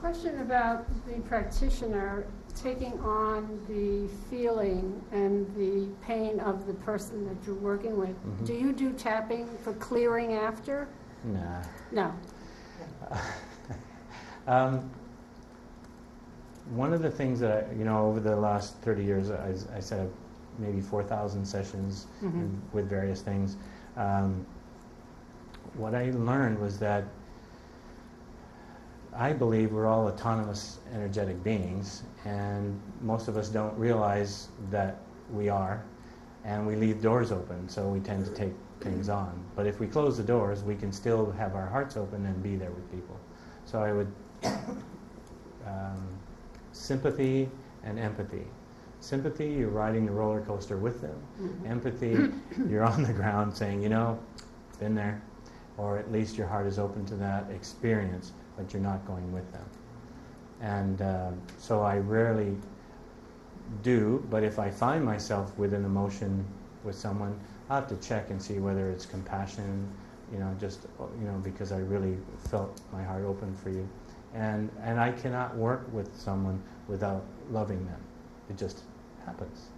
Question about the practitioner taking on the feeling and the pain of the person that you're working with. Mhm. Do you do tapping for clearing after? Nah. No. Um, one of the things that I, you know over the last 30 years, I, I set up maybe 4,000 sessions Mhm. and with various things. Um, what I learned was that I believe we're all autonomous, energetic beings, and most of us don't realize that we are, and we leave doors open, so we tend to take things on. But if we close the doors, we can still have our hearts open and be there with people. So I would um, sympathy and empathy. Sympathy, you're riding the roller coaster with them. Mhm. Empathy, you're on the ground saying, you know, been there, or at least your heart is open to that experience, but you're not going with them. And uh, so I rarely do, but if I find myself with an emotion with someone, I have to check and see whether it's compassion, you know, just you know, because I really felt my heart open for you, and and I cannot work with someone without loving them. It just happens.